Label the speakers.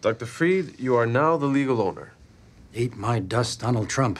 Speaker 1: Dr. Freed, you are now the legal owner.
Speaker 2: Eat my dust, Donald Trump.